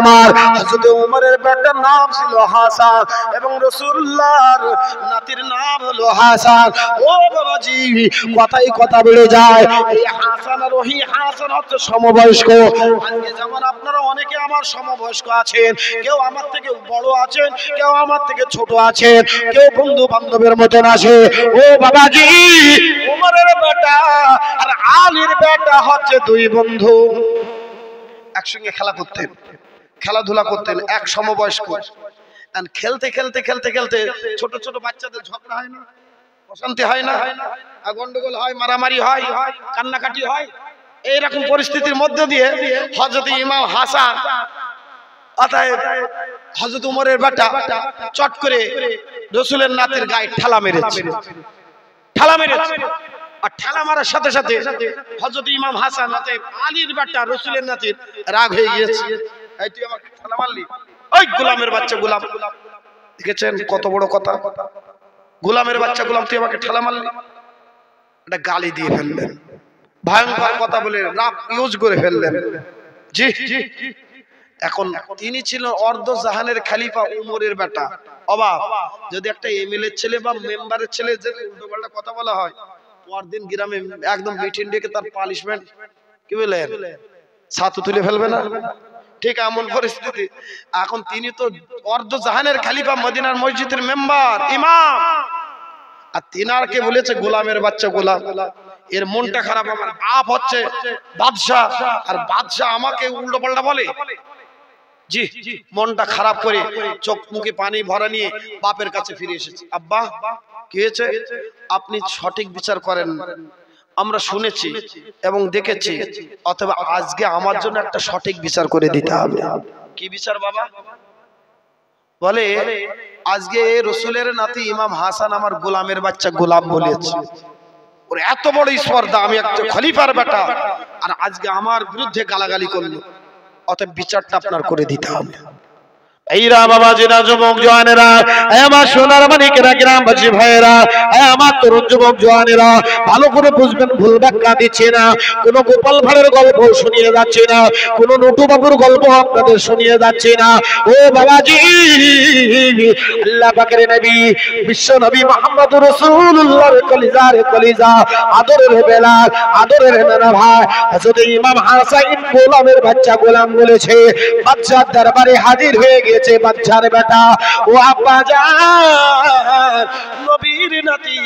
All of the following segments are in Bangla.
তোমার। উমরের বেটার নাম ছিল হাসান এবং রাসূলুল্লাহর নাতির নাম হলো হাসান। ও বাবাজি, কথাই কথা বেড়ে যায়। এই হাসান আর ওহি হাসান হচ্ছে সমবয়স্ক। আজকে যেমন আপনারা অনেকে আমার সমবয়স্ক আছেন, কেউ আমার থেকে বড় আছেন, কেউ আমার থেকে ছোট আছেন, কেউ বন্ধু বান্ধবের মতন আছে। ও বাবাজি, উমরের বেটা আর আলীর বেটা হচ্ছে দুই বন্ধু। একসঙ্গে খেলা করতেন। খেলাধুলা করতেন এক সমবয়স্ক। খেলতে খেলতে খেলতে খেলতে ছোট ছোট বাচ্চাদের ঝগড়া হয় না, অশান্তি হয় না গন্ডগোল হয়, মারামারি হয়, কান্নাকাটি হয়। এইরকম পরিস্থিতির মধ্যে দিয়ে হজরত ইমাম হাসান, অতএব হজরত উমরের বেটা চট করে রসুলের নাতের গায়ে ঠেলা মেরেছে। ঠেলা মেরেছে। আর ঠেলা মারার সাথে সাথে হজরত ইমাম হাসান অতএব আলীর বেটা রসুলের নাতির রাগ হয়ে গিয়েছে। এই তুই আমাকে ঠেলা মারলি? ওই গোলামের বাচ্চা গোলাম। দেখেছেন কত বড় কথা? গোলামের বাচ্চা গোলাম, তুই আমাকে ঠেলা মারলি? একটা গালি দিয়ে ফেললেন। ভয়ঙ্কর কথা বলে রাপ ইউজ করে ফেললেন। জি জি এখন তিনি ছিলেন অর্ধ জাহানের খালিফা উমরের বেটা। অবাক। যদি একটা এমএলএ ছেলে বা মেম্বারের ছেলে যে উল্টোপাল্টা কথা বলা হয়, পরদিন গ্রামে একদম মিটিং ডেকে তার পানিশমেন্ট কি বলেন? ছাতু তুলে ফেলবে না? ঠিক এমন পরিস্থিতি। এখন তিনি তো অর্ধ জাহানের খালিফা মদিনার মসজিদের মেম্বার, ইমাম। আর তিনারকে বলেছে গোলামের বাচ্চা গোলাম। এর মনটা খারাপ, আমার বাপ হচ্ছে বাদশাহ। আর বাদশাহ আমাকে উল্টো পাল্টা বলে। জি, মনটা খারাপ করে চোখ মুখে পানি ভরা নিয়ে বাপের কাছে ফিরে এসেছে। আব্বা, কি হয়েছে? আপনি সঠিক বিচার করেন। আমরা শুনেছি এবং দেখেছি অথবা আজকে আমার জন্য একটা সঠিক বিচার করে দিতে হবে। কি বিচার বাবা? বলে আজকে রসুলের নাতি ইমাম হাসান আমার গোলামের বাচ্চা গোলাম বলেছে। ওর এত বড় স্পর্ধা আমি একটা খলিফার বেটা আর আজকে আমার বিরুদ্ধে গালাগালি করল। অতএব বিচারটা আপনার করে দিতে হবে। এইরা বাবা জিনা যুবক জওয়ানেরা, এই আমার সোনার মানিকেরা, গ্রামবাসী ভাইয়েরা আমার তরুণ যুবক জওয়ানেরা, ভালো করে বুঝবেন, ভুল ব্যাখ্যা দিচ্ছে না, কোন গোপাল ভাড়ের গল্প শুনিয়ে যাচ্ছে না, কোন নটু বাবুর গল্প আপনাদের শুনিয়ে যাচ্ছে না। ও বাবাজি, আল্লাহ পাকের নবী, বিশ্ব নবী মোহাম্মদ রাসূলুল্লাহর কলিজার কলিজা, আদরের বেলাল, আদরের নানা ভাই, হযরত ইমাম হাসান গোলামের বাচ্চা গোলাম বলেছে বাচ্চার দরবারে হাজির হয়ে গেছে বাচ্চার বেটা। ও আব্বা জান নবীর নাতি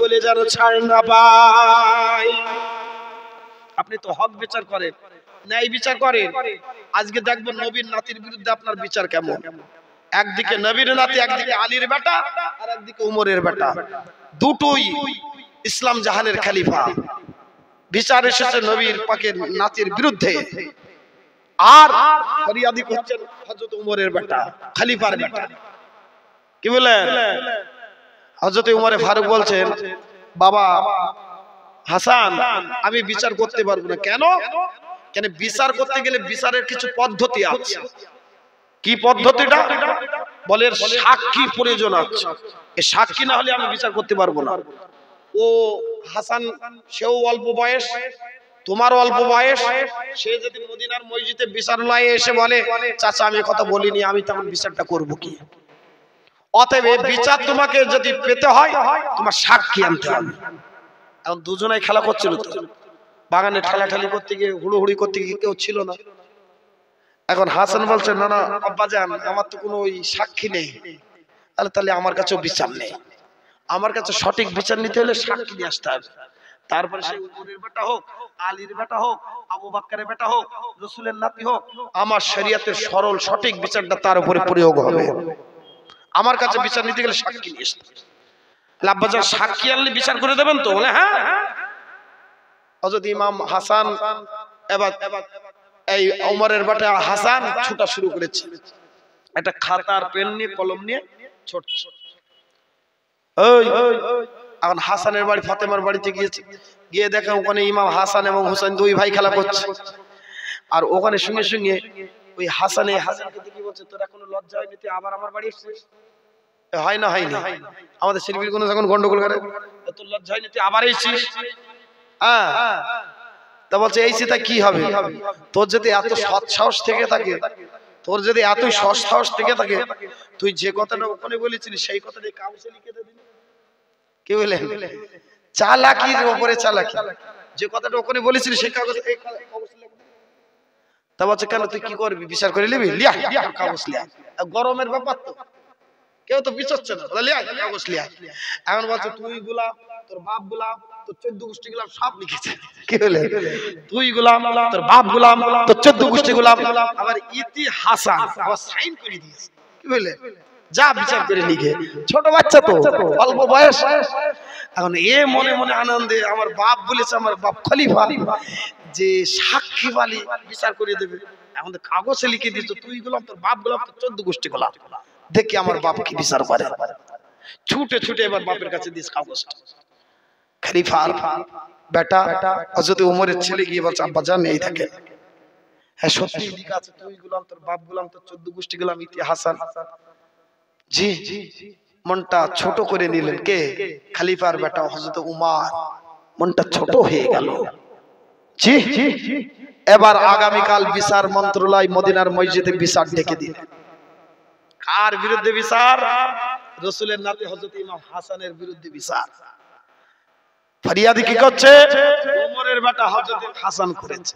বলে যেন ছাড় না পাই আপনি তো হক বিচার করেন, ন্যায় বিচার করেন। আজকে দেখবেন নবীর নাতির বিরুদ্ধে আপনার বিচার কেমন? একদিকে নবীর নাতি, একদিকে আলীর বেটা, আর একদিকে উমরের বেটা। দুটোই ইসলাম জাহানের খালিফা। বিচার এসেছে নবীর পাকের নাতির বিরুদ্ধে আর ফরিয়াদি করছেন হযরত উমরের বেটা, খলিফার বেটা। কি বলেন হযরত উমরে ফারুক বলছেন, বাবা, হাসান, আমি বিচার করতে পারব না। কেন? কেন বিচার করতে গেলে বিচারের কিছু পদ্ধতি আছে। কি পদ্ধতিটা? বলে সাক্ষী প্রয়োজন আছে। এই সাক্ষী না হলে আমি বিচার করতে পারব না। ও হাসান, সেও অল্প বয়স। তোমার অল্প বয়স, সে যদি মদিনার মসজিদে বিচারালয়ে এসে বলে, চাচা, আমি কথা বলিনি, আমি তেমন বিচারটা করব কি? অতএব বিচার তোমাকে যদি পেতে হয়, তোমার সাক্ষী আনতে হবে। এখন দুজনাই খেলা করছিল তো। বাগানে ঠেলাঠালি করতে গিয়ে, হুড়োহুড়ি করতে গিয়ে কেউ ছিল না। এখন হাসান বলছে, না না, আব্বা যান, আমার তো কোনো ওই সাক্ষী নেই। তাহলে তাহলে আমার কাছেও বিচার নেই। আমার কাছে সঠিক বিচার নিতে হলে সাক্ষী নিয়ে আসতে হবে। তারপরে সে উমরের বেটা হোক, আলীর বেটা হোক, আবু বাক্কারের বেটা হোক, রসুলের নাতি হোক, আমার শরিয়াতের সরল, সঠিক বিচারটা তার উপরে প্রয়োগ হবে। আমার কাছে বিচার নিতে গেলে সাক্ষী নিয়ে আসতে। লাভবাজার সাক্ষী আনলে বিচার করে দেবেন তো, বলে হ্যাঁ। হযরত ইমাম হাসান এবার এই ওমরের বাটে হাসান ছুটা শুরু করেছে। একটা খাতার পেন নিয়ে, কলম নিয়ে, ছোট ওই এখন হাসানের বাড়ি, ফাতেমার বাড়িতে গিয়েছে। গিয়ে দেখে ওখানে ইমাম হাসান এবং হোসেন দুই ভাই খেলা করছে। আর ওখানে সঙ্গে সঙ্গে ওই হাসানে হাসানকে দেখি বলছে, তোরা হয় না আমাদের শিল্পীর কোনো যখন গন্ডগোল করে তোর লজ্জা হয়নি, তুই আবার এসেছিস? হ্যাঁ। তা বলছে, এই সেটা কি হবে? তোর যদি এত সৎ সাহস থেকে থাকে, তোর যদি এতই সস্তা থেকে থাকে, তুই যে কথাটা ওখানে বলেছিলি, সেই কথাটা কাগজে লিখে দিবি কি বলেন চালাকির উপরে চালাকি যে কথাটা ওখানে বলেছিলি সেই কাগজ। তা বলছে কেন তুই কি করবি? বিচার করে নিবি? লিয়া কাগজ লিয়া। গরমের ব্যাপার তো। কেউ তো বিচারছে না। লিয়া কাগজ লিয়া। এখন বলছে তুই গুলাম তোর বাপ গুলাম তোর চোদ্দ গোষ্ঠী গুলাম সব লিখেছে। কি বলে? তুই গুলাম তোর বাপ গুলাম তোর চোদ্দ গোষ্ঠী গুলাম আবার ইতিহাসান আবার সাইন করে দিয়েছে। কি বলে? যা বিচার করে লিখে। ছোট বাচ্চা তো, অল্প বয়স। এখন এ মনে মনে আনন্দে আমার বাপ বলেছে, আমার বাপ খলিফা, যে সাক্ষী বালি বিচার করে দেবে। এখন কাগজে লিখে দিত তুই গুলাম, তোর বাপ গুলাম, তোর চোদ্দ গোষ্ঠী গুলাম। দেখি আমার বাপ কি বিচার করে। ছুটে ছুটে এবার বাপের কাছে দিস কাগজটা খলিফার বেটা, হযরত উমরের ছেলে গিয়ে বলছে, আব্বা, জান, এই থাকে হ্যাঁ সত্যি লিখা আছে, তুই গুলাম, তোর বাপ গুলাম, তোর চোদ্দ গোষ্ঠী গুলাম ইতিহাসান জি, মনটা ছোট করে নিলেন কে? খালিফার বেটা হযরত উমার। মনটা ছোট হয়ে গেল। জি এবার আগামীকাল বিচার মন্ত্রণালয় মদিনার মসজিদে বিচার ডেকে দিন কার বিরুদ্ধে বিচার? রসুলের নাতে হযরত ইমাম হাসানের বিরুদ্ধে বিচার। ফরিয়াদি কি করছে? ওমরের বেটা হযরত হাসান করেছে।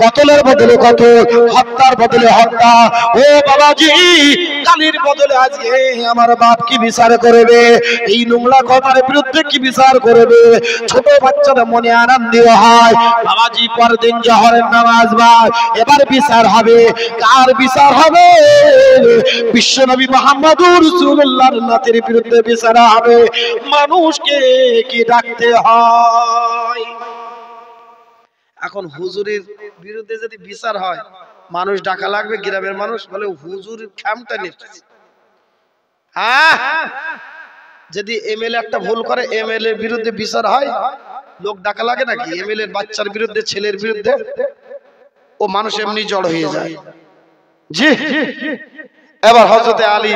কতলের বদলে কতল, হত্যার বদলে হত্যা। ও বাবাজি কালির বদলে আজকে আমার বাপ কি বিচার করবে? এই নোংরা কথার বিরুদ্ধে কি বিচার করবে? ছোট বাচ্চারা মনে আনন্দ হয়। বাবাজি, পরদিন জহরের নামাজ ভাই এবার বিচার হবে। কার বিচার হবে? বিশ্বনবী মোহাম্মদুর রাসূলুল্লাহর নাতের বিরুদ্ধে বিচার হবে। মানুষকে কি ডাকতে হয়? এখন হুজুরের বিরুদ্ধে যদি বিচার হয়, মানুষ ডাকা লাগবে, গ্রামের মানুষ? বলে হুজুর খ্যামটা নিচ্ছে। হ্যাঁ? যদি এমএলএ একটা ভুল করে, এমএলএ এর বিরুদ্ধে বিচার হয়, লোক ডাকা লাগে নাকি? এমএলএ এর বাচ্চার বিরুদ্ধে, ছেলের বিরুদ্ধে? ও মানুষ এমনি জড় হয়ে যায়। জি। এবার হজরতে আলী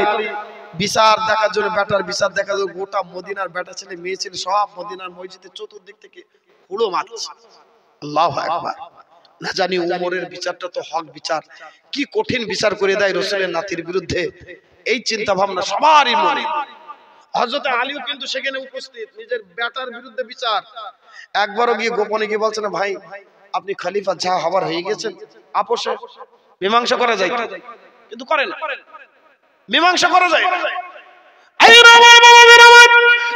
বিচার দেখার জন্য, বেটার বিচার দেখার জন্য গোটা মদিনার বেটা ছেলে, মেয়ে ছেলে সব মদিনার মসজিদের চতুর্দিক থেকে হুড়ো মারছে। আল্লাহ একবার না জানি উমরের বিচারটা তো হক বিচার। কি কঠিন বিচার করে দেয় রসুলের নাতির বিরুদ্ধে। এই চিন্তা ভাবনা সবারই মনে। হজরত আলীও কিন্তু সেখানে উপস্থিত, নিজের বেটার বিরুদ্ধে বিচার। একবারও গিয়ে গোপনে গিয়ে বলছে না, ভাই, আপনি খলিফা যা হবার হয়ে গেছেন আপোষে মীমাংসা করা যায়? কিন্তু করে না মীমাংসা করা যায়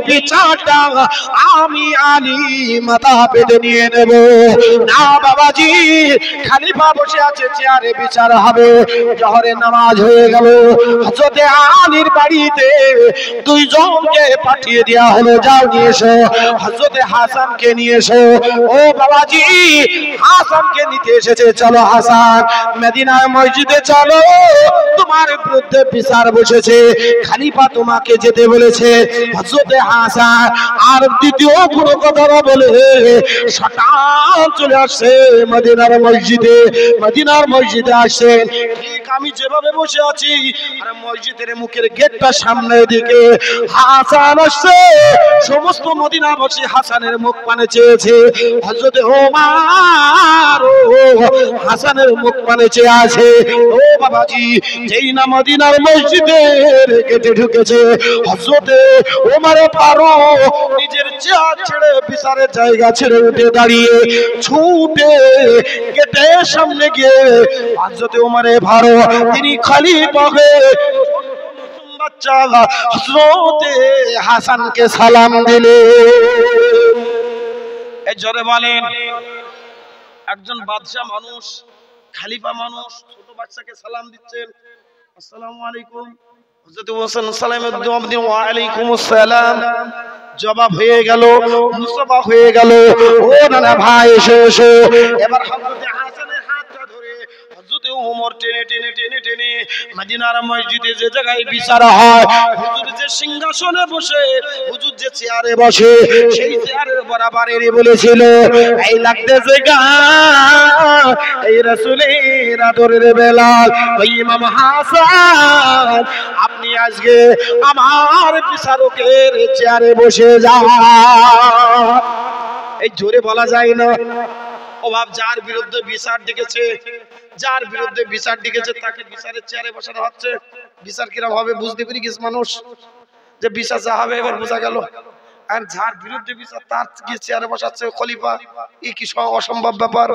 বিচারটা আমি আলী মাথা পেতে নিয়ে নেব। না বাবাজি, খালিফা বসে আছে, চেয়ারে বিচার হবে। জহরের নামাজ হয়ে গেল। হজরতে আলীর বাড়িতে পাঠিয়ে হলো। যাও নিয়ে এসো। হজরতে হাসানকে নিয়ে এসো। ও বাবাজি, হাসানকে নিতে এসেছে। চলো হাসান মেদিনার মসজিদে চলো। তোমার বিরুদ্ধে বিচার বসেছে। খালিফা তোমাকে যেতে বলেছে। হজরতে হাসান আর দ্বিতীয় কোনো কথা বলে সকাল চলে আসছে মদিনার মসজিদে মদিনার মসজিদে আসছেন ঠিক আমি যেভাবে বসে আছি, আর মসজিদের মুখের গেটটা সামনের দিকে হাসান আসছে। সমস্ত মদিনা বসে হাসানের মুখ পানে চেয়েছে। হজরতে ওমার হাসানের মুখ পানে চেয়ে আছে। ও বাবাজি, যেই না মদিনার মসজিদের গেটে ঢুকেছে হজরতে ওমার পারো। নিজের চেয়ার ছেড়ে বিচারের জায়গা ছেড়ে উঠে দাঁড়িয়ে ছুটে গেটের সামনে গিয়ে হজরতে ওমারে ভারো, তিনি খালি পাবে হাসানকে সালাম দিলে। জোরে বলেন, একজন বাদশাহ মানুষ, খালিফা মানুষ, ছোট বাচ্চাকে সালাম দিচ্ছেন। আসসালামু আলাইকুম। হযরত হোসেন সালামের জবাব দিন ওয়া জবাব হয়ে গেল, মুস্তফা হয়ে গেল, ও নানা ভাই, এসো এসো। এবার ধরে টেনে টেনে টেনে টেনে মসজিদে যে যে সিংহাসনে বসে যে চেয়ারে বসে, সেই চেয়ারের বলেছিল, এই আদরের বেলাল হাসান, আপনি আজকে আমার বিচারকের চেয়ারে বসে যান। এই জোরে বলা যায় না। অভাব, যার বিরুদ্ধে বিচার ডেকেছে, যার বিরুদ্ধে বিচার ডেকেছে, তাকে বিচারের চেয়ারে বসানো হচ্ছে। বিচার কিরম হবে বুঝতে পেরে গেছে মানুষ? যে বিচার যা হবে এবার বোঝা গেল। আর যার বিরুদ্ধে বিচার, তার কি চেয়ারে বসাচ্ছে খলিফা? এ কি অসম্ভব ব্যাপার?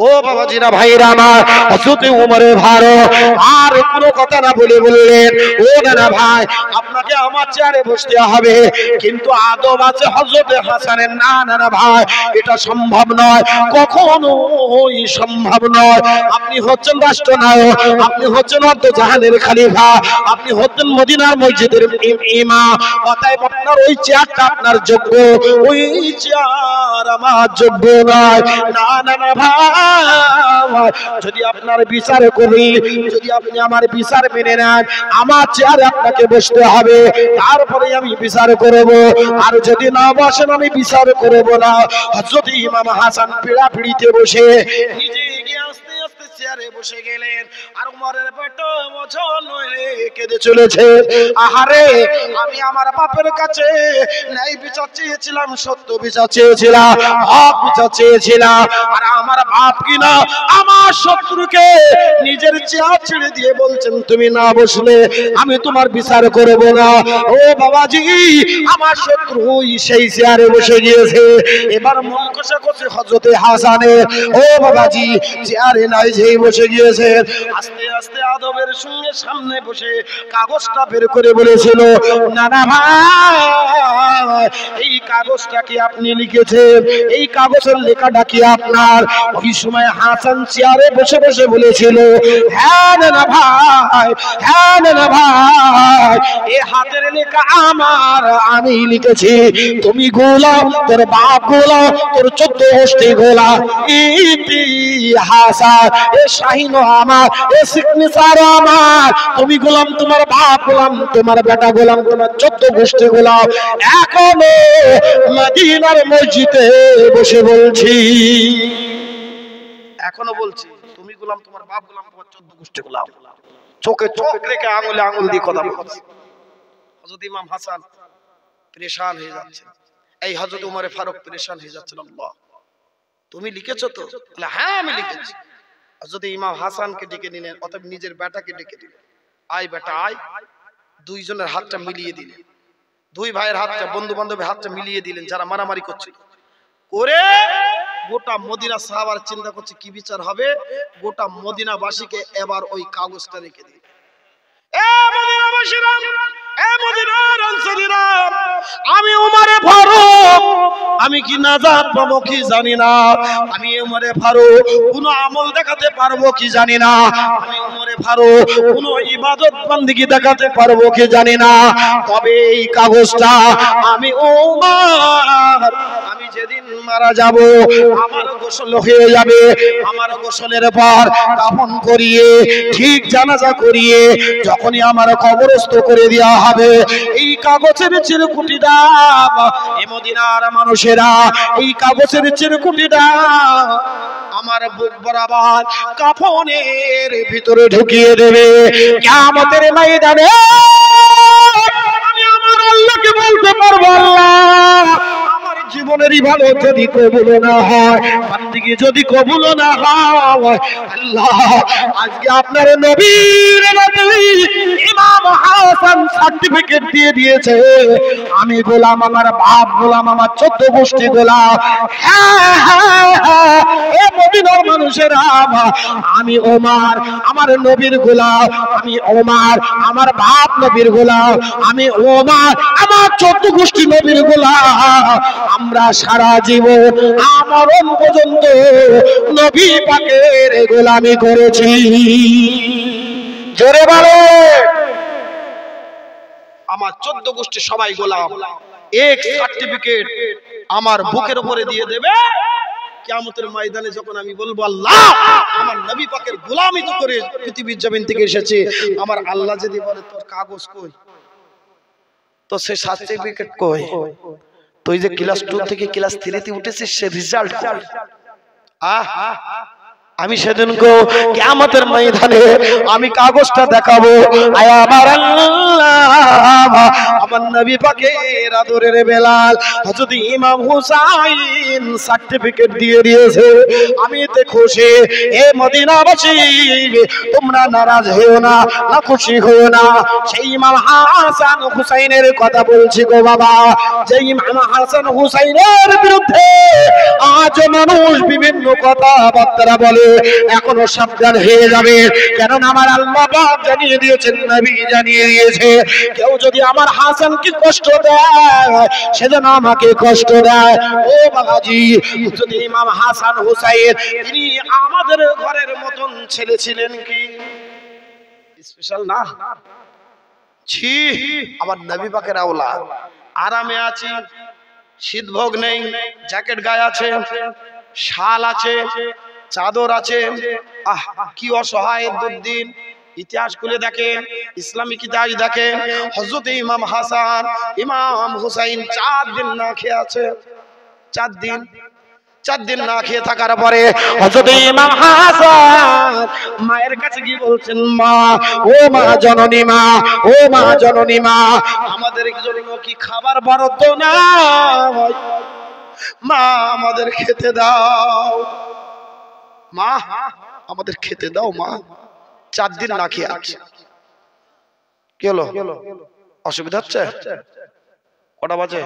ও বাবাজিরা, ভাইরা আমার, হযরত ওমরের ভারো আর কোনো কথা না বলে বললেন, ও নানা ভাই, আপনাকে আমার চেয়ারে বসতে হবে, কিন্তু আদব আছে হযরত হাসানের। না, নানা ভাই, এটা সম্ভব নয়, কখনোই সম্ভব নয়। আপনি হচ্ছেন রাষ্ট্রনায়ক, আপনি হচ্ছেন অর্ধ জাহানের খলিফা, আপনি হচ্ছেন মদিনার মসজিদের ইম- অতএব আপনার ওই চেয়ারটা আপনার যোগ্য। ওই আমার যোগ্য নয়। না না না, ভাই। যদি আপনার বিচার করি, যদি আপনি আমার বিচার মেনে নেন, আমার চেয়ারে আপনাকে বসতে হবে। তারপরে আমি বিচার করব। আর যদি না বসেন, আমি বিচার করব না। হযরত ইমাম হাসান পিড়া পিড়িতে বসে নিজে এগিয়ে আস্তে বসে গেলেন আর উমরের পেট ওজন কেঁদে চলেছে। আহারে, আমি আমার বাপের কাছে ন্যায় বিচার চেয়েছিলাম, সত্য বিচার চেয়েছিলাম, হক বিচার চেয়েছিলাম। আর আমার বাপ কিনা? আমার শত্রুকে নিজের চেয়ার ছেড়ে দিয়ে বলছেন, তুমি না বসলে আমি তোমার বিচার করব না। ও বাবাজি, আমার শত্রু সেই চেয়ারে বসে গিয়েছে। এবার মন কষে কষে হজরতে হাসানে ও বাবাজি, চেয়ারে নাই যেই বসে গিয়েছে। আস্তে আস্তে আদবের সঙ্গে সামনে বসে কাগজটা বের করে বলেছিল, নানা ভাই, এই কাগজটা কি আপনি লিখেছেন? এই কাগজের লেখাটা কি আপনার? ওই সময় হাসান চেয়ারে বসে বসে বলেছিল হ্যাঁ নানা ভাই হ্যাঁ নানা ভাই, এ হাতের লেখা আমার, আমি লিখেছি, তুমি গোলাম তোর বাপ গোলাম তোর চোদ্দ গোষ্ঠী গোলাম ইতিহাস এ শাহিন আমার, এ সিগনেচার আমার, তুমি গোলাম, তোমার বাপ গোলাম, তোমার বেটা গোলাম, তোমার চোদ্দ গোষ্ঠী গোলাম এখনও মদিনার মসজিদে বসে বলছি। এখনও বলছি তুমি গোলাম তোমার বাপ গোলাম তোমার চোদ্দ গোষ্ঠী গোলাম। চোখে চোখ রেখে আঙুলে আঙুল দিয়ে কথা বলছি হযরত ইমাম হাসান পরেশান হয়ে যাচ্ছে। এই হযরত উমরে ফারুক পরেশান হয়ে যাচ্ছেন আল্লাহ। তুমি লিখেছো তো? বলে, হ্যাঁ আমি লিখেছি। হযরত ইমাম হাসানকে ডেকে নিলেন অতএব নিজের বেটাকে ডেকে দিলেন। আয় বেটা আয়। দুইজনের হাতটা মিলিয়ে দিলেন। দুই ভাইয়ের হাতটা বন্ধু বান্ধবের হাতটা মিলিয়ে দিলেন যারা মারামারি করছিল। করে গোটা মদিনা সাহাবার চিন্তা করছে কি বিচার হবে? গোটা মদিনাবাসীকে এবার ওই কাগজটা রেখে দিই এ মদিনাবাসীরা আমি উমারে ফারুক। আমি কি নাজাত পাবো কি জানি না। আমি উমরে ফারুক। কোন আমল দেখাতে পারব কি জানি না। আমি উমরে ফারুক। কোন ইবাদত দেখাতে পারব কি জানি না। তবে এই কাগজটা আমি উমার। আমি যেদিন মারা যাব, আমার গোসল হয়ে যাবে। আমার গোসলের পর কাফন করিয়ে, ঠিক জানাজা করিয়ে, যখনই আমার কবরস্থ করে দেওয়া হবে। এই কাগজের চিরকুটি দাম। এ মদিনার মানুষেরা, এই কাগজের চিরকুটি দাম। আমার বুক বরাবর কাফনের ভিতরে ঢুকিয়ে দেবে। কিয়ামতের ময়দানে আমি আমার আল্লাহকে বলতে পারব আল্লাহ। জীবনের ইবাদত যদি কবুল না হয় বান্দিগি যদি কবুল না হয়, আল্লাহ, আজকে আপনার নবীর নবী ইমাম হাসান সার্টিফিকেট দিয়ে দিয়েছে। আমি গোলাম, আমার বাপ গোলাম, আমার চোদ্দ গোষ্ঠী গোলাম। হ্যাঁ হ্যাঁ হ্যাঁ এ মদিনার মানুষেরা আমি ওমার, আমার নবীর গোলাম। আমি ওমার, আমার বাপ নবীর গোলাম। আমি ওমার, আমার চোদ্দ গোষ্ঠী নবীর গোলাম। আমরা সারা জীবন আমরণ পর্যন্ত নবী পাকের গোলামি করেছি। জোরে বলো। আমার চোদ্দ গোষ্ঠী সবাই গোলাম। এক সার্টিফিকেট আমার বুকের উপরে দিয়ে দেবে। কিয়ামতের ময়দানে যখন আমি বলব, আল্লাহ, আমার নবী পাকের গোলামি তো করে পৃথিবীর জমিন থেকে এসেছে। আমার আল্লাহ যদি বলে, তোর কাগজ কই? তো সে সার্টিফিকেট কই? তুই যে ক্লাস টু থেকে ক্লাস থ্রিতে উঠেছিস, সে রেজাল্ট আহ! আমি সেদিন কো কিয়ামতের ময়দানে আমি কাগজটা দেখাবো। আমার নবী আদরের বেলাল, হযরত ইমাম হুসাইন সার্টিফিকেট দিয়ে দিয়েছে। আমি খুশি। এ তোমরা নারাজ হও না না খুশি হও না। সেই ইমাম হাসান হুসাইনের কথা বলছি গো বাবা। যে ইমাম হাসান হুসাইনের বিরুদ্ধে আজ মানুষ বিভিন্ন কথাবার্তা বলে। এখনও সাবধান হয়ে যাবে। কেননা আমার আল্লাহ পাক জানিয়ে দিয়েছেন, নবী জানিয়ে দিয়েছে, কেউ যদি আমার হাসানকে কষ্ট দেয় সেজন্য আমাকে কষ্ট দেয়। ও বাবাজি যদি ইমাম হাসান হুসাইন, তিনি আমাদের ঘরের মতন ছেলে ছিলেন কি? স্পেশাল না? ছি, আমার নবী পাকের আওলা আরামে আছি, শীতভোগ নেই, জ্যাকেট গায়ে আছে, শাল আছে চাদর আছে। আহ, কি অসহায় দুর্দিন। ইতিহাস খুলে দেখেন, ইসলামিক ইতিহাস দেখেন। হজরত ইমাম হাসান, ইমাম হুসাইন চার দিন না খেয়ে আছে। চার দিন। চার দিন না খেয়ে থাকার পরে হযরত ইমাম হাসান মায়ের কাছে গিয়ে বলছেন, মা, ও মা জননী মা, ও মা জননী মা, আমাদের জন্য কি খাবার বরাদ্দ না মা, আমাদের খেতে দাও। মা আমাদের খেতে দাও মা। চার দিন না খেয়ে আছে কি অসুবিধা হচ্ছে? কটা বাজে?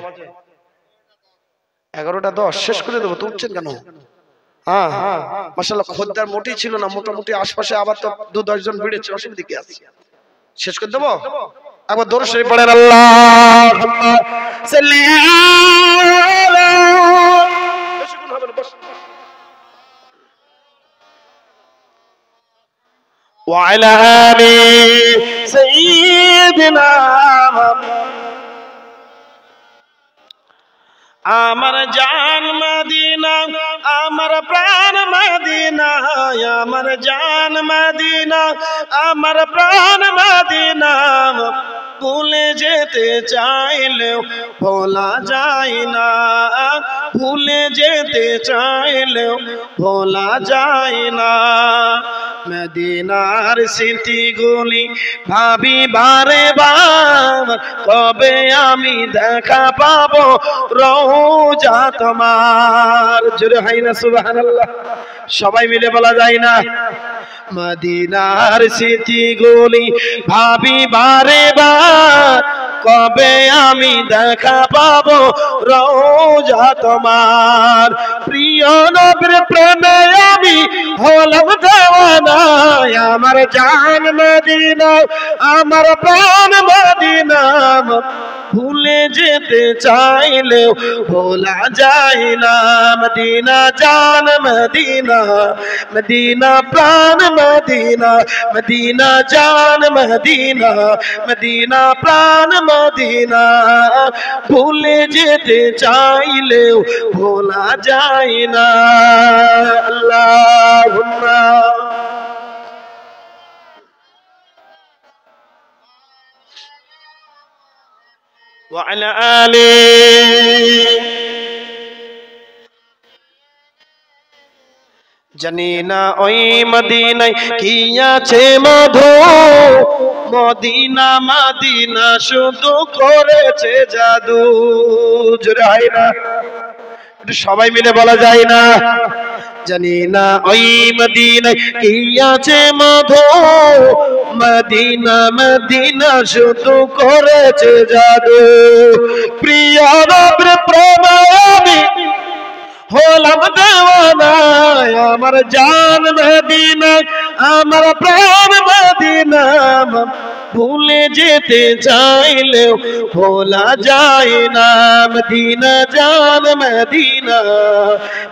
এগারোটা দশ। শেষ করে দেবো। তো উঠছেন কেন? হ্যাঁ হ্যাঁ মাসাল্লাহ খদ্দার মোটেই ছিল না। মোটামুটি আশপাশে আবার তো দু দশ জন বেড়েছে অসুবিধা কি আছে? শেষ করে দেবো? একবার দৌড় শরীফ পড়েন আল্লাহ বেশিক্ষণ হবে না, وعلى آل سيدنا আমার জান মদিনা আমার প্রাণ মদিনা আমার জান মদিনা আমার প্রাণ মদিনা ভুলে যেতে চাইলেও ভোলা যায় না ভুলে যেতে চাইলেও ভোলা যায় না মদিনার স্মৃতিগুলি ভাবি বারে বার কবে আমি দেখা পাবো রোজা তোমার। জোরে হয় না, সুবহানাল্লাহ। সবাই মিলে বলা যায় না? মদিনার স্মৃতিগুলি ভাবি বারে বার কবে আমি দেখা পাবো? রোজা তোমার। প্রিয় নবীর প্রেমে আমি হলাম দেওয়ানা আমার জান মদিনা আমার প্রাণ মদিনা ভুলে যেতে চাইলেও ভোলা যায় না। মদিনা জান, মদিনা মদিনা প্রাণ, মদিনা মদিনা জান, মদিনা মদিনা প্রাণ, মদিনা। ভুলে যেতে চাইলেও ভোলা যায় না। وعلى آله জানি না ওই মদিনায় কি আছে মধু মদিনা মদিনা শুধু করেছে জাদু জোরে হয় না একটু সবাই মিলে বলা যায় না জানি না ওই মদিনায় কি আছে মধু মদিনা মদিনা শুধু করেছে জাদু। প্রিয় রব্র প্রেম আমি হলাম দেওয়ানায়। আমার জান মদিনা আমার প্রাণ মদিনা ভুলে যেতে চাইলেও ভোলা যায় না। মদিনা জান মদিনা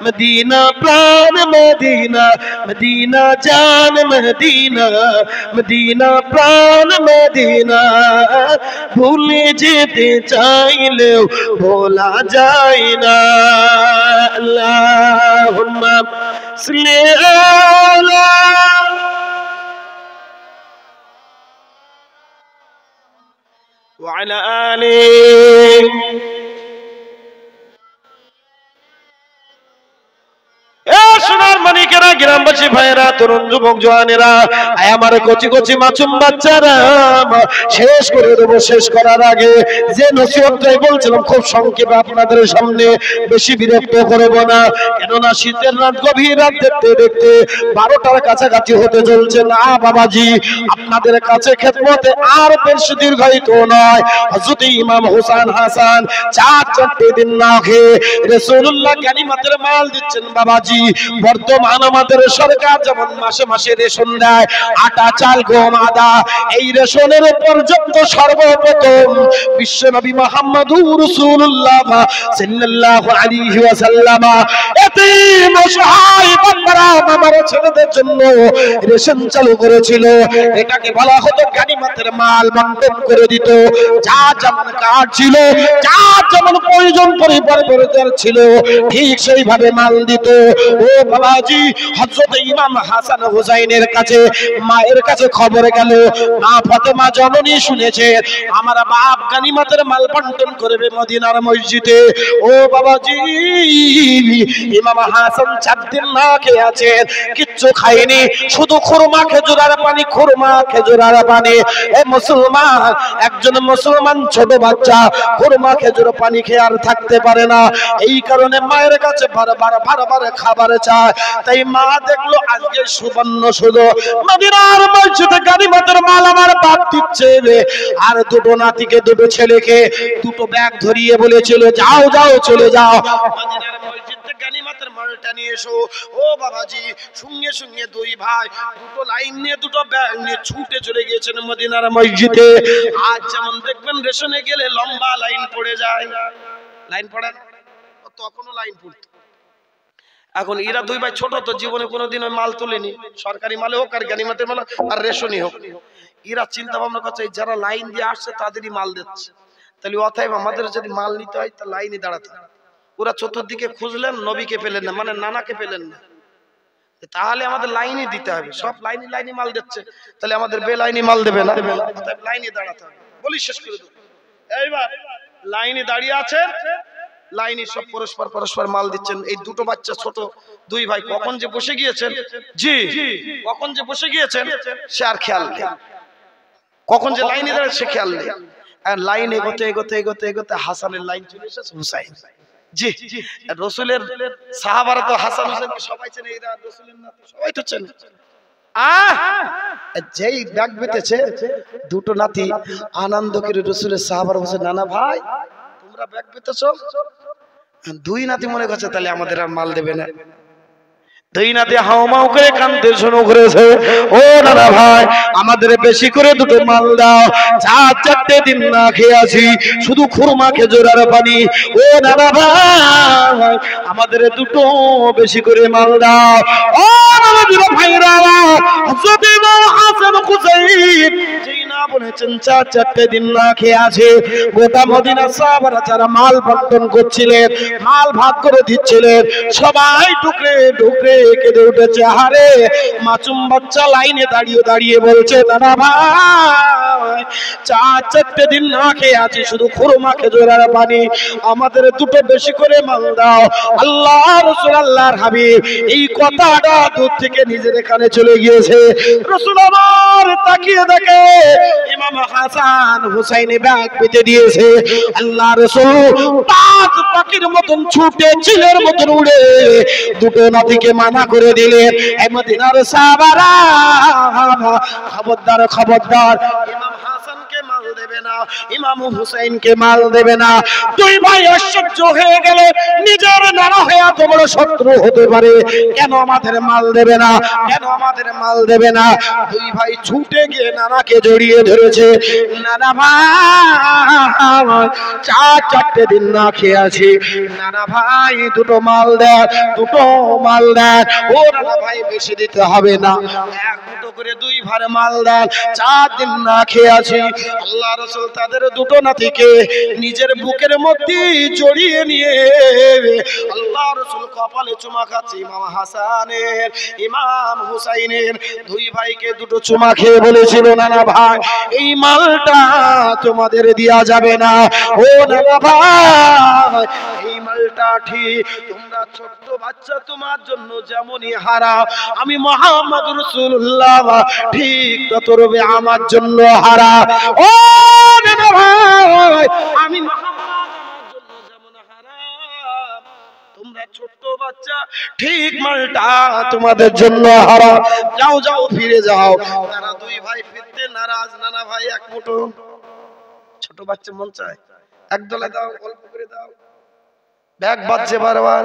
মদিনা প্রাণ, মদিনা মদিনা জান মদিনা মদিনা প্রাণ, মদিনা। ভুলে যেতে চাইলেও ভোলা যায় না। আল্লাহুম্মা সাল্লি আলা وعلى آله সোনার মানিকেরা গ্রামবাসী ভাইয়েরা, তরুণ যুবক জওয়ানেরা, আয় আমার কচি কচি মাছুম বাচ্চারা শেষ করে দেবো, শেষ করার আগে যে নসিহতটাই বলছিলাম, খুব সংক্ষেপে আপনাদের সামনে, বেশি বিরক্ত করব না। কেননা শীতের রাত, গভীর রাত দেখতে দেখতে বারোটার কাছাকাছি হতে চলছে। না, বাবাজি, আপনাদের কাছে খেদমতে আর বেশি দীর্ঘায়িত নয়। হযরত ইমাম হোসেন হাসান চার চারটে দিন না খেয়ে রাসূলুল্লাহ গানিমাতের মাল দিচ্ছেন বাবাজি। বর্তমান আমাদের সরকার যেমন মাসে মাসে রেশন দেয়, আটা, চাল, গম, আদা, এই রেশনের পর্যন্ত সর্বপ্রথম বিশ্বনবী মুহাম্মদুর রাসূলুল্লাহ সাল্লাল্লাহু আলাইহি ওয়াসাল্লাম। অসহায় বান্দারা আমার ছেলেদের জন্য রেশন চালু করেছিল। এটাকে বলা হতো গানিমাতের মাল বন্টন করে দিত। যা যেমন কাজ ছিল, যা যেমন প্রয়োজন পরিবার পরিবার ছিল, ঠিক সেইভাবে মাল দিত। ও বাবাজি, হযরত ইমাম হাসান হুসাইনের কাছে, মায়ের কাছে খবর গেল ফাতেমা জননী শুনেছে, আমার বাপ গানিমাতের মাল করবে মদিনার মসজিদে। ও বাবাজি, ইমাম হাসান চার দিন না খেয়ে আছেন, কিচ্ছু খায়নি, শুধু খুরমা খেজুর আর পানি, খুরমা খেজুর আর পানি। এ মুসলমান, একজন মুসলমান ছোট বাচ্চা, খুরমা খেজুর পানি খেয়ে আর থাকতে পারে না। এই কারণে মায়ের কাছে বারবার বারবার খাবার তাই মা দেখল, আজকে সুবর্ণ শুধু মদিনার মসজিদে মাল আমার বাপ দিচ্ছে আর দুটো নাতিকে, দুটো ছেলেকে দুটো ব্যাগ ধরিয়ে বলেছিল, যাও যাও, চলে যাও। এসো। ও বাবাজি, সঙ্গে সঙ্গে দুই ভাই দুটো লাইন নিয়ে, দুটো ব্যাগ নিয়ে ছুটে চলে গিয়েছেন মদিনার মসজিদে। আজ যেমন দেখবেন, রেশনে গেলে লম্বা লাইন পড়ে যায়। লাইন পড়ে? তখনও লাইন পড়তো। এখন এরা দুই ভাই ছোট তো জীবনে কোনোদিন ওই মাল তুলেনি। সরকারি মালে হোক আর গানিমাতের মাল আর রেশনই হোক। এরা চিন্তা ভাবনা করছে যারা লাইন দিয়ে আসছে তাদেরই মাল দিচ্ছে। তাহলে অতএব আমাদের যদি মাল নিতে হয় তা লাইনে দাঁড়াতে ওরা চতুর্দিকে খুঁজলেন নবীকে পেলেন না মানে নানাকে পেলেন না। তাহলে আমাদের লাইনই দিতে হবে। সব লাইনে লাইনে মাল দিচ্ছে। তাহলে আমাদের বে লাইনে মাল দেবে না? লাইনে দাঁড়াতে হবে। বলি শেষ করে দেবো। এইবার লাইনে দাঁড়িয়ে আছে লাইনে সব পরস্পর পরস্পর মাল দিচ্ছেন। এই দুটো বাচ্চা ছোট, দুই ভাই কখন যে বসে গিয়েছেন? জি, কখন যে বসে গিয়েছেন, সে আর খেয়াল নেই। কখন যে লাইনে দাঁড়ায়, সে খেয়াল নেই। লাইন এগোতে এগোতে এগোতে এগোতে হাসানের লাইন চলে এসেছে হুসাইন। জি রসুলের সাহাবারা তো হাসান হোসেনকে সবাই চেনে, এরা রসুলের নাতি সবাই তো চেনে। যেই ব্যাগ বেঁধেছে, দুটো নাতি আনন্দ করে রসুলের সাহাবার বসে নানা ভাই, তোমরা ব্যাগ পেতেছ দুই নাতি মনে করছে তাহলে আমাদের আর মাল দেবে না। দুই নাতি হাওমাও করে কান্দতে শুরু করেছে। ও দাদা ভাই আমাদের বেশি করে দুটো মাল দাও। চার চারটে দিন না খেয়ে আছি শুধু খুরমা খেজুর আর পানি। ও দাদা ভাই আমাদের দুটো বেশি করে মাল দাও। ও আমাদের ভাইরা যদি হাসান হুসাইন শুধু খুরমা পানি। আমাদের দুটো বেশি করে মাল দাও। আল্লাহ রসুল, আল্লাহর হাবিব, এই কথাটা দূর থেকে নিজের এখানে চলে গিয়েছে। রসুল আমার তাকিয়ে দেখে ইমাম হাসান হুসাইন ব্যাগ পেতে দিয়েছে। আল্লাহ রসুল পাঁচ পাখির মতন ছুটে চিলের মতন উড়ে দুটো নদীকে মানা করে দিলেন। এমদিনার সাবারা খবরদার খবরদার, ইমাম হাসানকে মাল দেবে না ইমাম হুসাইনকে মাল দেবে না। দুই ভাই আশ্চর্য হয়ে গেলে নিজের নানা হয়ে এত বড় শত্রু হতে পারে। কেন আমাদের মাল দেবে না? কেন আমাদের মাল দেবে না? দুই ভাই ছুটে গিয়ে নানাকে জড়িয়ে ধরেছে। নানা ভাই চার চারটে দিন না খেয়ে আছি। নানা ভাই, দুটো মাল দেয় দুটো মাল দেয় ও নানা ভাই, বেশি দিতে হবে না। এক দুটো করে দুই ভারে মাল দেন, চার দিন না খেয়ে আছি। আল্লাহ রসুল তাদের দুটো নাতিকে নিজের বুকের মধ্যে জড়িয়ে নিয়ে আল্লাহ রসুল কপালে চুমা খাচ্ছে ইমাম হাসানের, ইমাম হুসাইনের। দুই ভাইকে দুটো চুমা খেয়ে বলেছিল, নানা ভাই, এই মালটা তোমাদের দেয়া যাবে না। ও নানা ভাই, এই মালটা ঠিক তোমরা ছোট্ট বাচ্চা তোমার জন্য যেমনই হারা আমি মোহাম্মদ রসুল্লাহ ঠিক ততরবে আমার জন্য হারা ও ভাই। আমি ছোট বাচ্চা মন চায়। দাও করে দাও। ব্যাগ বারবার।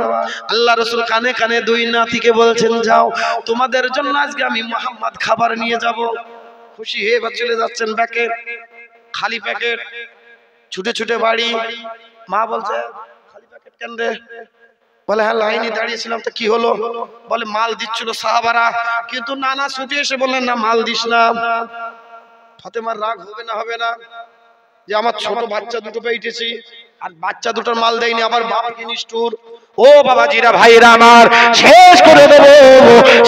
আল্লাহ রসুল কানে কানে দুই নাতিকে বলছেন, যাও, তোমাদের জন্য আজকে আমি মোহাম্মদ খাবার নিয়ে যাব। খুশি হয়ে চলে যাচ্ছেন প্যাকেট খালি প্যাকেট, ছুটে ছুটে বাড়ি। মা বলছে, খালি প্যাকেট কেন রে? বলে হ্যাঁ লাইনে দাঁড়িয়েছিলাম, তো কি হলো? বলে, মাল দিচ্ছিল সাহাবারা, কিন্তু নানা ছুটে এসে বললেন, না, মাল দিস না। ফাতেমার রাগ হবে না হবে না। যে, আমার ছোট বাচ্চা দুটো পেয়েছি আর বাচ্চা দুটোর মাল দেয়নি, আবার বাবাকে নিষ্ঠুর। ও বাবাজিরা ভাইরা আমার, শেষ করে দেব।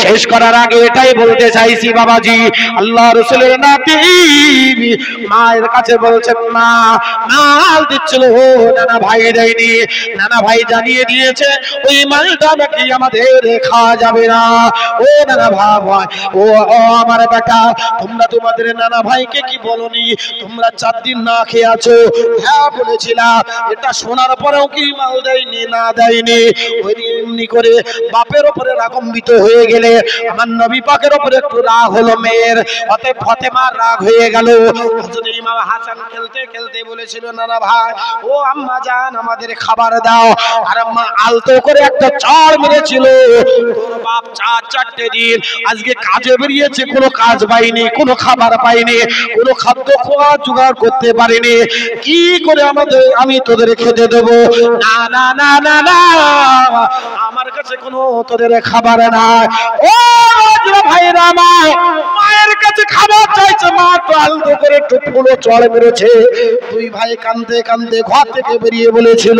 শেষ করার আগে এটাই বলতে চাইছি বাবাজি, আল্লাহ রসুলের নাতি মায়ের কাছে বলছেন, মা, মাল দিচ্ছিল ও নানা ভাই দেয়নি। নানা ভাই জানিয়ে দিয়েছে, ওই মালটা নাকি আমাদের খাওয়া যাবে না। ও নানা ভাই, ও ও আমার বেটা, তোমরা তোমাদের নানা ভাইকে কি বলনি? তোমরা চার দিন না খেয়ে আছো? হ্যাঁ বলেছিলাম, এটা শোনার পরেও কি মাল দেয়নি, না দেয়নি? এমনি করে বাপের ওপরে রাগম্বিত হয়ে গেলে আমার নবী পাকের ওপরে একটু রাগ হলো মেয়ের। অতএব ফতেমার রাগ হয়ে গেল। হাসান খেলতে খেলতে বলেছিল, নানা ভাই, ও আম্মা জান, আমাদের খাবার দাও। আর আম্মা আলতো করে একটা চড় মেরেছিল। বাপ চার, চারটে দিন আজকে কাজে বেরিয়েছে, কোনো কাজ পাইনি, কোনো খাবার পাইনি, কোনো খাদ্য খোয়া জোগাড় করতে পারিনি। কি করে আমাদের, আমি তোদের খেতে দেবো? না না না না না। আমার কাছে কোনো তোদের খাবার নাই। ও ভাইরা আমার, মায়ের কাছে খাবার চাইছে মা আলতো করে একটু ফুলো চড় মেরেছে। দুই ভাই কান্দে কান্দে ঘর থেকে বেরিয়ে বলেছিল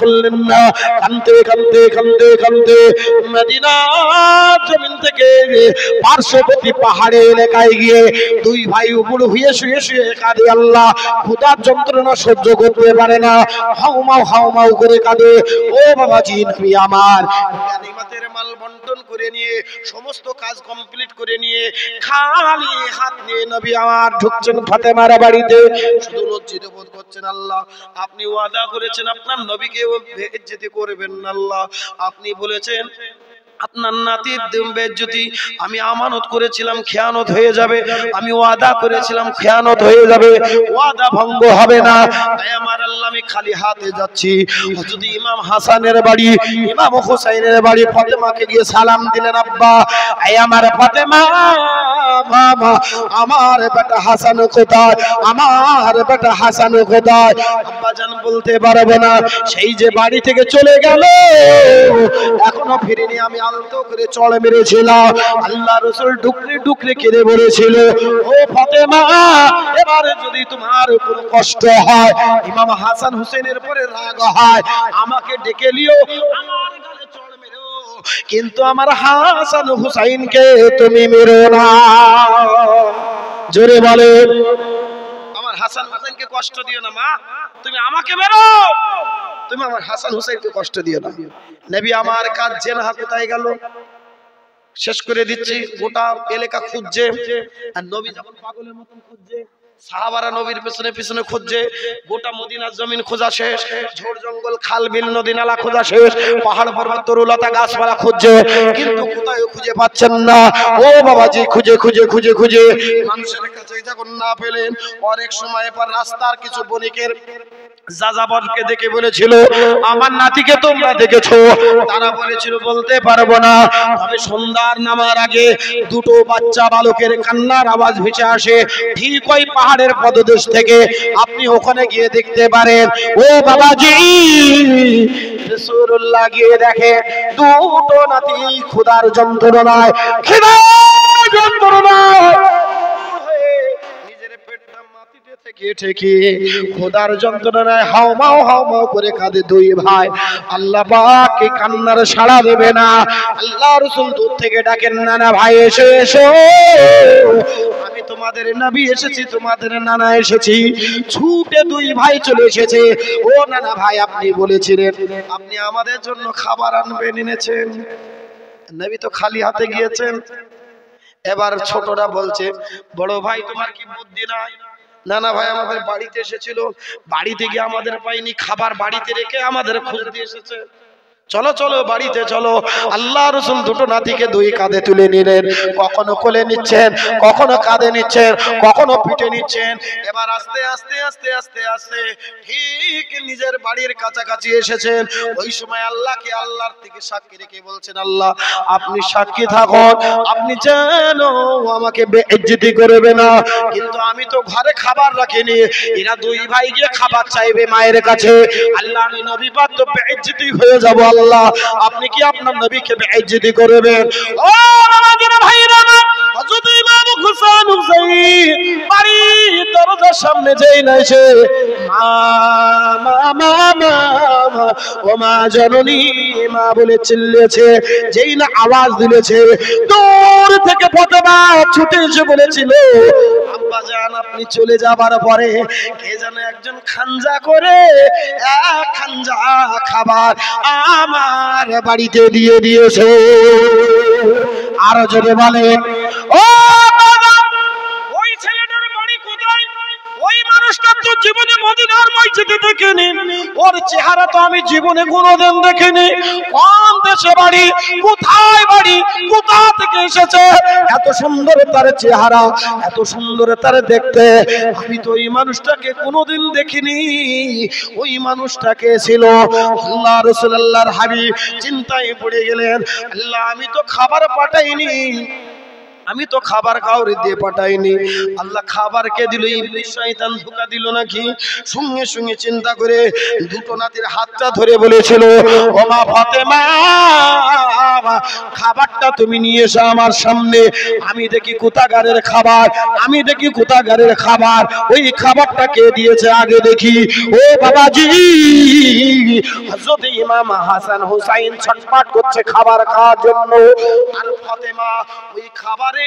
করলেন না। কানতে কানতে কানতে কানতে মদিনা জমিন থেকে পার্শ্ববর্তী পাহাড়ে এলাকায় গিয়ে দুই ভাই উপর হয়ে শুয়ে শুয়ে কাঁদে আল্লাহ। ক্ষুধার যন্ত্রণা সহ্য করতে পারে না। হাউমাউ হাউমাউ করে কাঁদে। ও বাবাজি নবী আমার। গানিমাতের মাল বন্টন করে নিয়ে, সমস্ত কাজ কমপ্লিট করে নিয়ে, খালি হাত নিয়ে নবী আমার ঢুকছেন ফাতেমার বাড়িতে। শুধু লজ্জিত বোধ করছেন আল্লাহ। আপনি ওয়াদা করেছেন আপনার নবীকে বেজ্জতি করবেন না আল্লাহ। আপনি বলেছেন আপনার নাতির বেজ্জতি আমি আমানত করেছিলাম, খেয়ানত হয়ে যাবে। আমি ওয়াদা করেছিলাম, খেয়ানত হয়ে যাবে। ওয়াদা ভঙ্গ হবে না। তাই আমার আল্লাহ, আমি খালি হাতে যাচ্ছি। যদি ইমাম হাসানের বাড়ি, ইমাম হুসাইনের বাড়ি ফাতেমাকে গিয়ে সালাম দিলেন, আব্বা, এই আমার ফাতেমা, মামা, আমার বেটা হাসান কোথায়? আমার বেটা হাসান কোথায়? আব্বা জান বলতে পারব না। সেই যে বাড়ি থেকে চলে গেল, এখনও ফিরিনি আমি। আলতো করে চড় মেরেছিলাম আল্লাহ রসুল ডুকরে ডুকরে কেঁদে বলেছিল, ও ফাতেমা, এবারে যদি তোমার কোনো কষ্ট হয়, ইমাম হাসান হুসেনের পরে রাগ হয়, আমাকে ডেকে লিও আমার চড় মেরো। কিন্তু আমার হাসান হুসাইনকে তুমি মেরো না। জোরে বলে হাসান হুসাইনকে কষ্ট দিও না, মা। তুমি আমাকে মেরো। তুমি আমার হাসান হুসাইনকে কষ্ট দিও না। নবী আমার কাজ জেনহা কোথায় গেল? শেষ করে দিচ্ছি। গোটা এলাকা খুঁজছে। আর নবী যখন পাগলের মতন খুঁজছে সাহাবারা নবীর পেছনে পেছনে খুঁজছে। গোটা মদিনার জমিন খোঁজা শেষ ঝোড় জঙ্গল, খাল, বিল, নদী, নালা খোঁজা শেষ, পাহাড় পর্বত, তরুলতা, গাছপালা খুঁজছে। কিন্তু কোথায় খুঁজে পাচ্ছেন না। ও বাবাজি, খুঁজে খুঁজে খুঁজে খুঁজে। মানুষের কাছে যখন না পেলেন, অনেক সময় পর রাস্তার কিছু বণিকের যাযাবরকে দেখে বলেছিল, আমার নাতিকে তোমরা দেখেছ। তারা বলেছিল, বলতে পারব না। তবে সন্ধ্যার নামার আগে দুটো বাচ্চা বালকের কান্নার আওয়াজ ভেসে আসে। ঠিক ওই পাহাড়ের পদদেশ থেকে আপনি ওখানে গিয়ে দেখতে পারেন। ও বাবাজি! রসুল্লাহ গিয়ে দেখে, দুটো নাতি, ক্ষুধার যন্ত্রণায় খিদার যন্ত্রণায়। ছুটে দুই ভাই চলে এসেছে। ও নানা ভাই, আপনি বলেছিলেন, আপনি আমাদের জন্য খাবার আনবেন, এনেছেন। নবী তো খালি হাতে গিয়েছেন। এবার ছোটরা বলছে, বড় ভাই, তোমার কি বুদ্ধি নাই? না না ভাই আমাদের বাড়িতে এসেছিল। বাড়িতে গিয়ে আমাদের পাইনি, খাবার বাড়িতে রেখে আমাদের খুঁজতে এসেছে। চলো চলো, বাড়িতে চলো। আল্লাহ রসুল দুটো নাতিকে দুই কাঁধে তুলে নিলেন। কখনো কোলে নিচ্ছেন, কখনো কাঁধে নিচ্ছেন, কখনো পিঠে নিচ্ছেন। এবার আস্তে আস্তে আস্তে আস্তে আস্তে ঠিক নিজের বাড়ির কাছাকাছি এসেছেন। ওই সময় আল্লাহকে আল্লাহর থেকে সাক্ষী রেখে বলছেন, আল্লাহ, আপনি সাক্ষী থাকুন। আপনি যেন আমাকে বেজ্জতি করবে না। কিন্তু আমি তো ঘরে খাবার রাখিনি। এরা দুই ভাই গিয়ে খাবার চাইবে মায়ের কাছে। আল্লাহ, আমি নবী পাক তো বেজ্জতি হয়ে যাব আল্লাহ আপনি কি আপনার নবীকে বেজ্জতি করবেন? ও আমাদের ভাইরা হযরত ইমাম হুসাইন হুসাইন বাড়ি দরজার সামনে যেই না এসে, মা মা মা ও মা জননী, মা বলে চিল্লেছে, যেই না আওয়াজ দিলেছে, দূর থেকে ফতেমা ছুটে এসে বলেছিল, আব্বা জান আপনি চলে যাবার পরে কে যেন একজন খানজা করে এক খানজা খাবার আমার বাড়িতে দিয়ে দিয়েছে। আরও জোরে বলে ওর চেহারা তো আমি জীবনে কোনোদিন দেখিনি। কোন দেশে বাড়ি, কোথায় বাড়ি, কোথা থেকে এসেছে? এত সুন্দর তার চেহারা, এত সুন্দর তার দেখতে। আমি তো ওই মানুষটাকে কোনোদিন দেখিনি। ওই মানুষটাকে ছিল আল্লাহ রসুল্লাহর হাবিব। চিন্তায় পড়ে গেলেন, আল্লাহ আমি তো খাবার পাঠাইনি। আমি তো খাবার কাউরে দিয়ে পাঠাইনি। আল্লাহ খাবার কে দিল? ইবলিস শয়তান ধোকা দিল নাকি? সঙ্গে সঙ্গে চিন্তা করে দুটো নাতির হাতটা ধরে বলেছিল ও মা ফাতেমা, খাবারটা তুমি নিয়ে এসো আমার সামনে। আমি দেখি কোথাগারের খাবার, আমি দেখি কোথাগারের খাবার। ওই খাবারটা কে দিয়েছে আগে দেখি। ও বাবাজি, হযরত ইমাম হাসান হুসাইন ছটফট করছে খাবার খাওয়ার জন্য। আর ফাতেমা, ওই খাবারে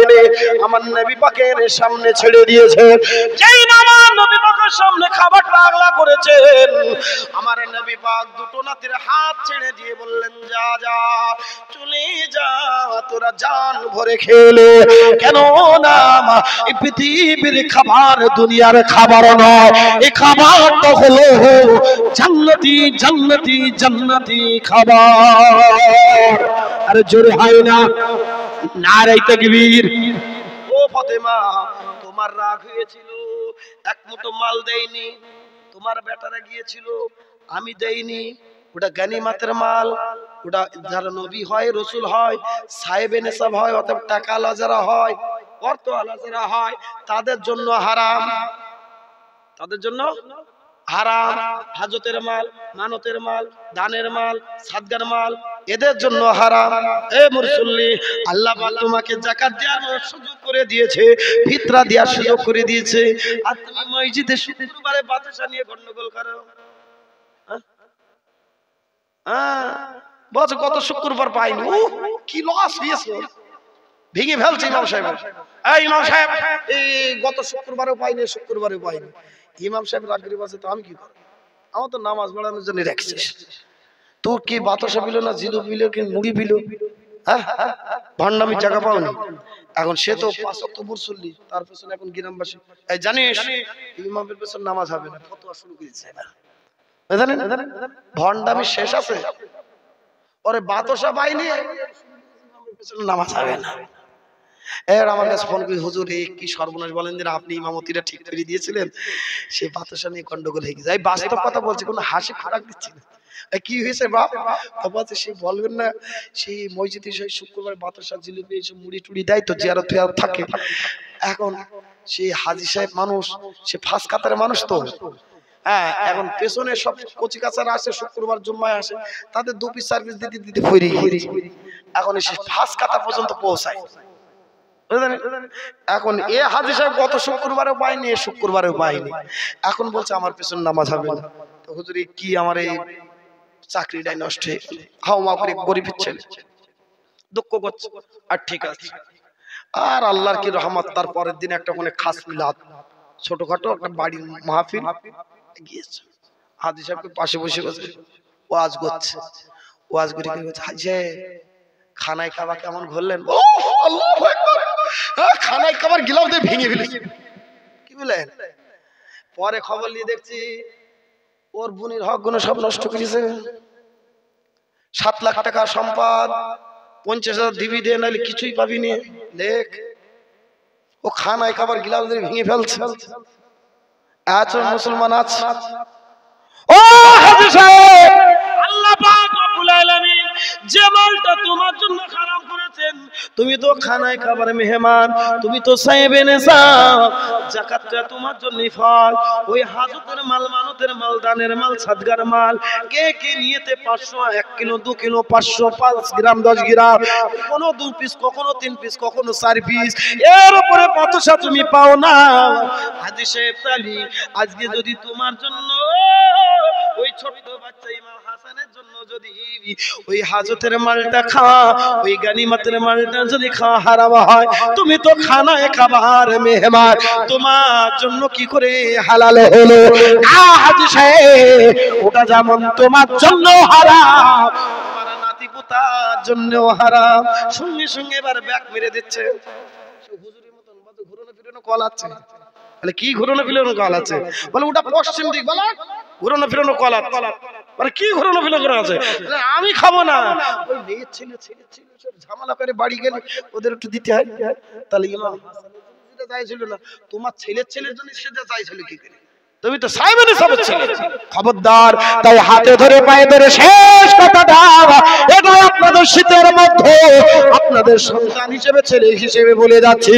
এনে আমার নবী পাকের সামনে ছেড়ে দিয়েছে যেই নবী পাকের সামনে খাবারটা আগলা করেছেন, আমার নবী পাক দুটো নাতির হাত ছেড়ে দিয়ে বললেন, যা যা, চলে যা, তোরা জান ভরে খেলে। কেন না এই পৃথিবীর খাবার দুনিয়ার খাবার নয় এই খাবারটা হলো জান্নাতি জান্নাতি জান্নাতি খাবার। আর জোরে না নারাই ও ফতেমা, তোমার রাগ হয়েছিল মাল তোমার বেটারা গিয়েছিল, আমি দেইনি, ওটা গানিমাতের মাল, ওটা যারা নবী হয়, রসুল হয়, সাহেবে নেশাব হয়, অতএব টাকা যারা হয়, অর্থ হয়, তাদের জন্য হারাম। তাদের জন্য হারাম, হাজতের মাল, মানতের মাল, দানের মাল, সাদগার মাল, এদের জন্য হারাম। এ মুরসুল্লি, আল্লাহ তোমাকে জাকাত দেওয়ার সুযোগ করে দিয়েছে, ফিতরা দেওয়ার সুযোগ করে দিয়েছে। আর তুমি মসজিদে শুক্রবারে বাতাসা নিয়ে গন্ডগোল করো। বলছে, গত শুক্রবার পাইনি। কি লস হয়েছে। ভেঙে ফেলছে ইমাম সাহেব। এই ইমাম সাহেব, এই গত শুক্রবারও পাইনি শুক্রবারও পাইনি। ইমাম সাহেব রাগরি বলছে তো আমি কি করব? আমার তো নামাজ পড়ানোর জন্য রাখছিস। তোর কি বাতাসা বিলো না জিলু বিলো কি মুড়ি বিলো? হ্যাঁ ভণ্ডামি জায়গা পাওনি। এখন সে তো পাঁচ অক্টোবর চললি তার পেছনে এখন গ্রামবাসী। এই জানিস ইমামের পেছনে নামাজ হবে না ফতোয়া শুরু করেছে না জানেন ভণ্ডামি শেষ আছে? ওরে বাতাসা পাইনি নামাজ হবে না। এর আমার কাছে ফোন হুজুর এই কি সর্বনাশ বলেন আপনি ইমামতিটা ঠিক করে দিয়েছিলেন? সেই বাতাসা নিয়ে গন্ডগোল হয়ে বাস্তব কথা বলছি, কোনো হাসি দিচ্ছি না কি হয়েছে বাপ? সে বলবেন না, সেই সেই শুক্রবার বাতাসা জিলিপি মুড়ি টুড়ি দেয় তো থাকে। এখন সেই হাজি সাহেব মানুষ, সে ফাঁস কাতারের মানুষ তো। হ্যাঁ এখন পেছনে সব কচি কাচারা আসে, শুক্রবার জুম্মায় আসে, তাদের দু পিস সার্ভিস দিতে দিতে ফিরে এখন সে ফাঁস কাতা পর্যন্ত পৌঁছায়? এখন এ হাজি সাহেব গত শুক্রবারেও পাইনি, এ শুক্রবারেও পাইনি। এখন বলছে আমার পেছনে নামাজ হবে না। তো হুজুর কি আমার এই চাকরিটাই নষ্ট হয়ে হাও মা করে গরিবের ছেলে। দুঃখ করছে। আর ঠিক আছে। আর আল্লাহর কি রহমত, তার পরের দিন একটা ওখানে খাস মিলাদ। ছোটখাটো একটা বাড়ির মাহফিল। গিয়েছে। হাজি সাহেবকে পাশে বসে বসে ওয়াজ করছে। ওয়াজ করে হাজি খানায় খাবার কেমন ঘুরলেন? ও আল্লাহু খানায় খাবার গিলাম দিয়ে ভেঙে ফেলেছে। কি বলেন? পরে খবর নিয়ে দেখছি, ওর বোনের হকগুলো সব নষ্ট করেছে সাত লাখ টাকা সম্পদ, পঞ্চাশ হাজার দিবি দিয়ে নাহলে কিছুই পাবি নি। লেখ ও খানায় খাবার গিলাস দিয়ে ভেঙে ফেলছে। আচ্ছা মুসলমান আছে। ও হাজি সাহেব! আল্লাহ পাক রব্বুল আলামিন যে মালটা তোমার জন্য খারাপ করেছেন, তুমি তো খানায় খাবার মেহমান, তুমি তো সাহেবে জাকাতটা তোমার জন্য ওই হাজতের মাল, মানতের মাল, দানের মাল, সাদগার মাল, কে কে নিয়েতে পাঁচশো, এক কিলো, দু কিলো, পাঁচশো, পাঁচ গ্রাম, দশ গ্রাম, কখনো দু পিস কখনো তিন পিস কখনো চার পিস এর উপরে পাতসা তুমি পাও না? হাজি সাহেব তালি আজকে যদি তোমার জন্য ওই ছোট্ট বাচ্চা ইমাম হাসানের জন্য যদি ওই হাজতের মালটা ওই গানিমাতের মালটা যদি হয়, তুমি তো খানায় খাবার মেহমান, তোমার জন্য কি করে হালাল হলো? হাজি সাহেব, ওটা যেমন তোমার জন্য হারাম পুতার জন্যও হারাম। সঙ্গে সঙ্গে এবার ব্যাগ মেরে দিচ্ছে। হুজুরের মতন ঘুরনো ফিরনো কল আছে বলে কি ঘুরনো ফিরনো কল আছে? বলে ওটা পশ্চিম দিক, বলে ঘুরনো ফিরনো কল আছে। মানে কি ঘুরনো ফিরনো আছে? আমি খাব না। ঝামেলা করে বাড়ি গেলে ওদের একটু দিতে হয়। তাহলে ইমাম চাইছিল না, তোমার ছেলের ছেলের জন্য সেটা চাইছিল কি করে? তুমি তো খবরদার, তাই হাতে ধরে, পায়ে ধরে শেষ কথা দাও এটা আপনাদের শীতের মধ্যে। আপনাদের সন্তান হিসেবে, ছেলে হিসেবে বলে যাচ্ছি।